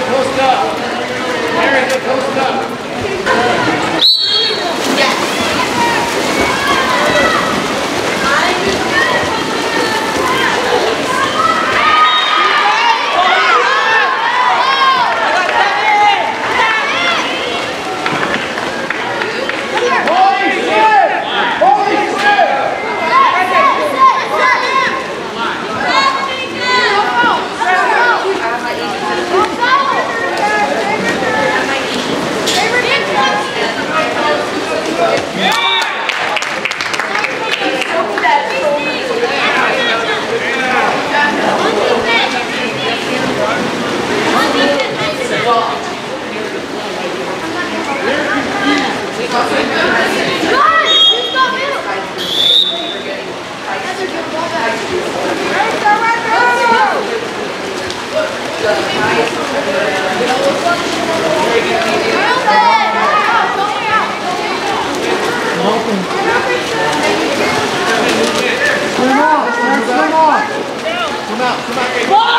good post up. Come out, come out. Come out.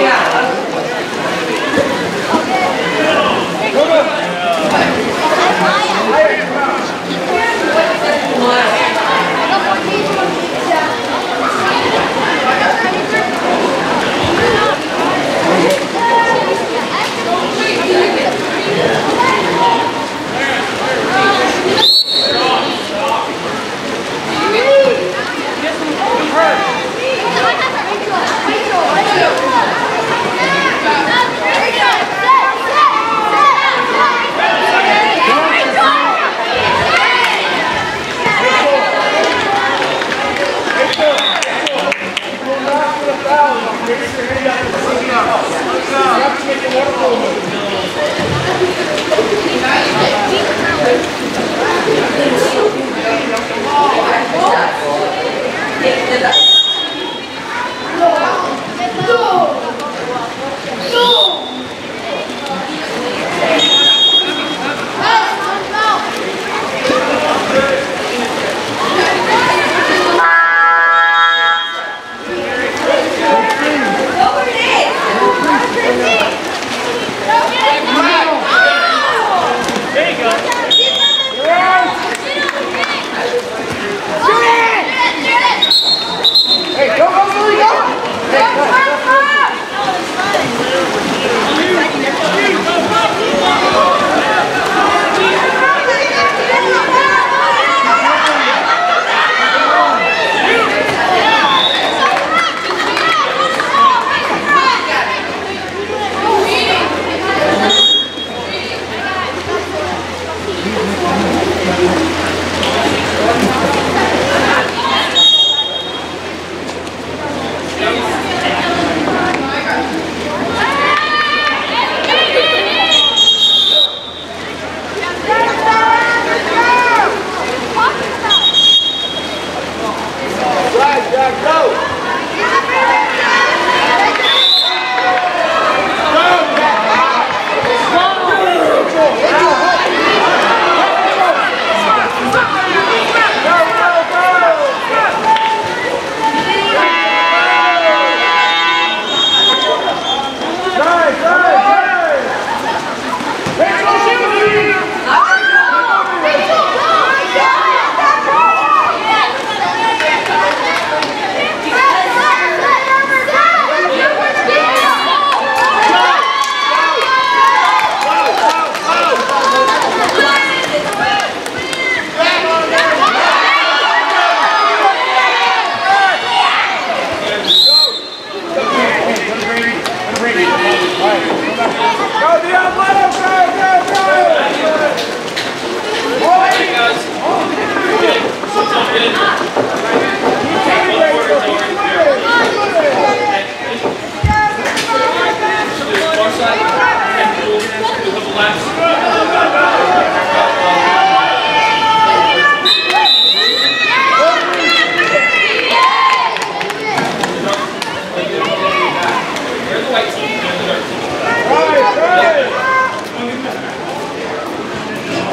Yeah. Thank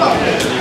Amen.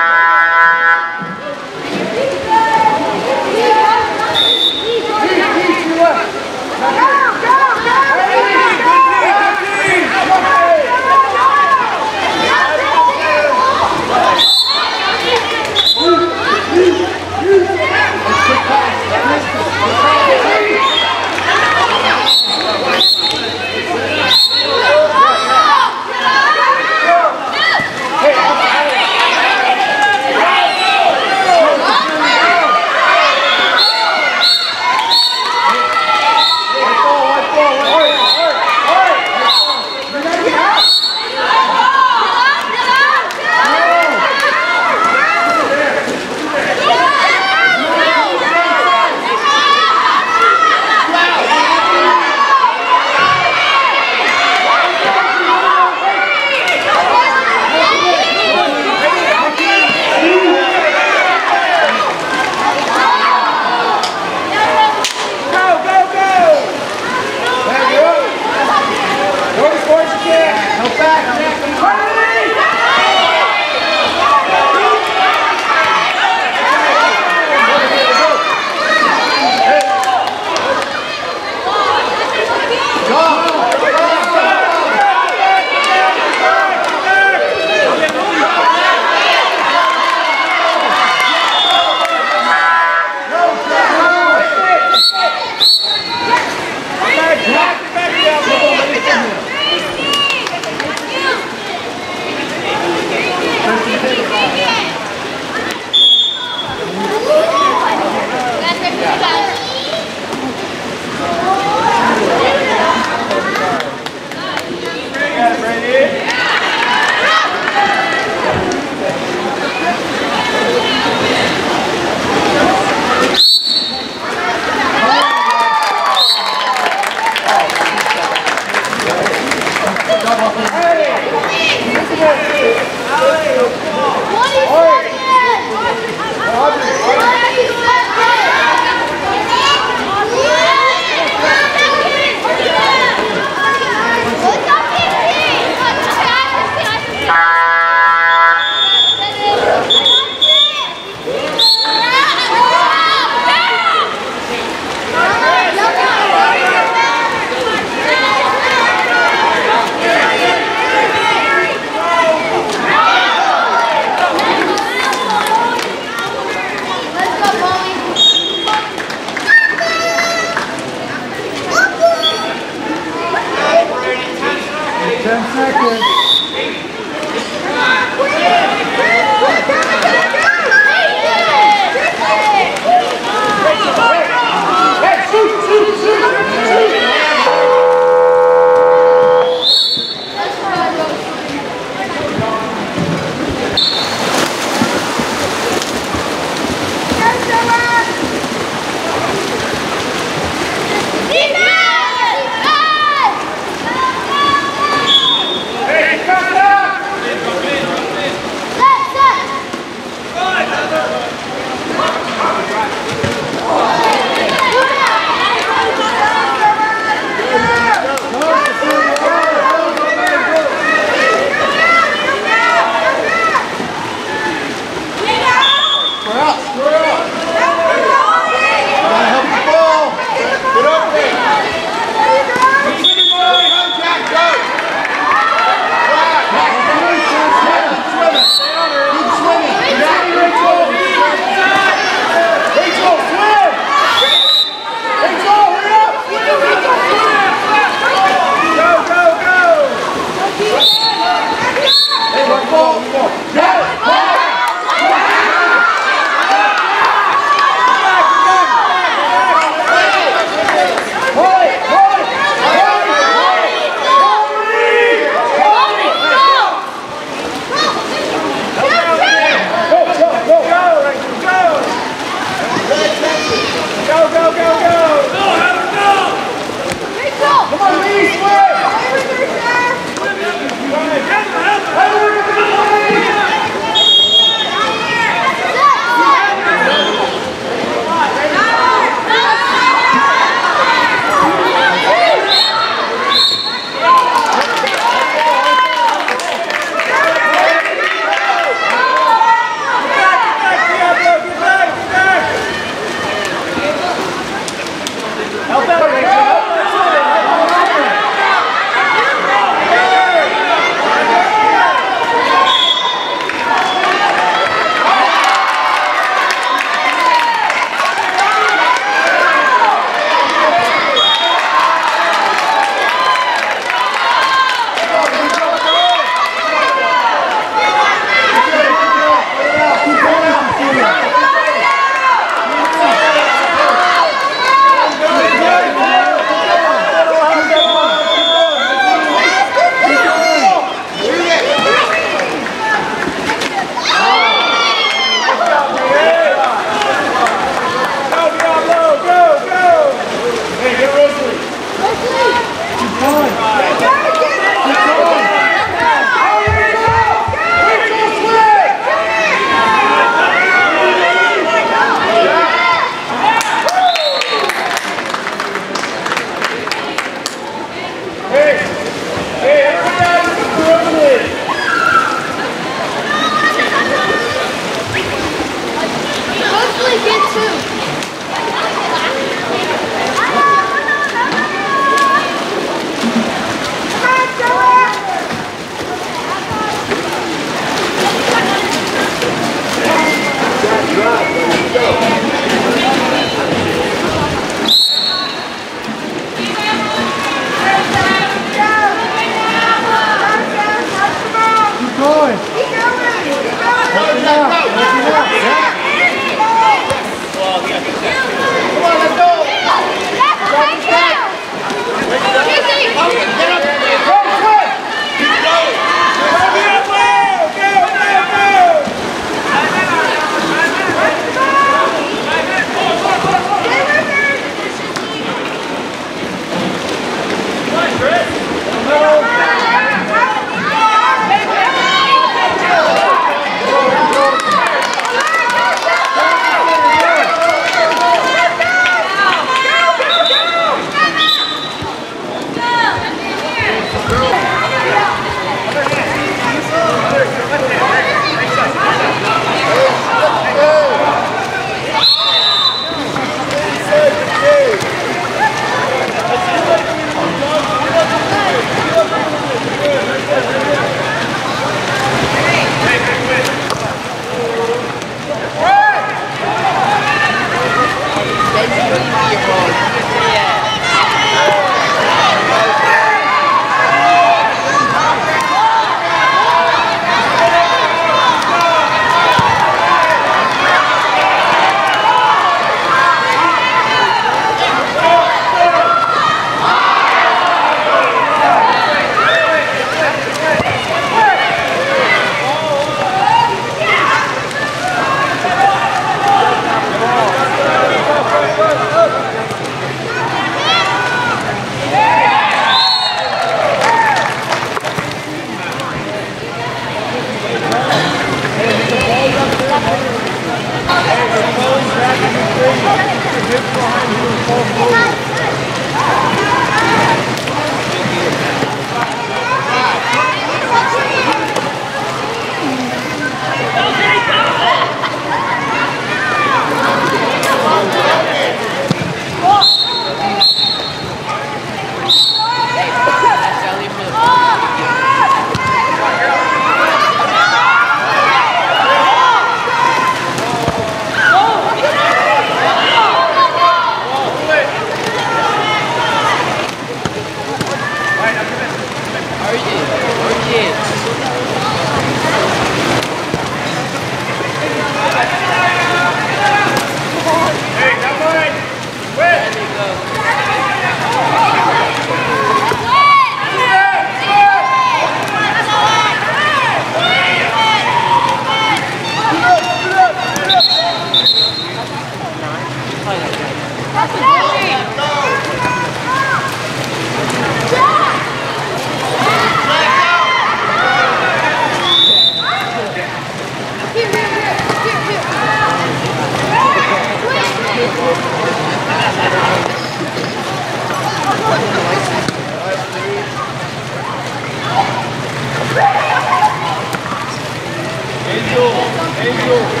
Thank